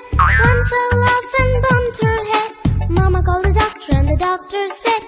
One fell off and bumped her head. Mama called the doctor and the doctor said,